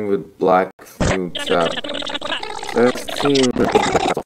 with black noobs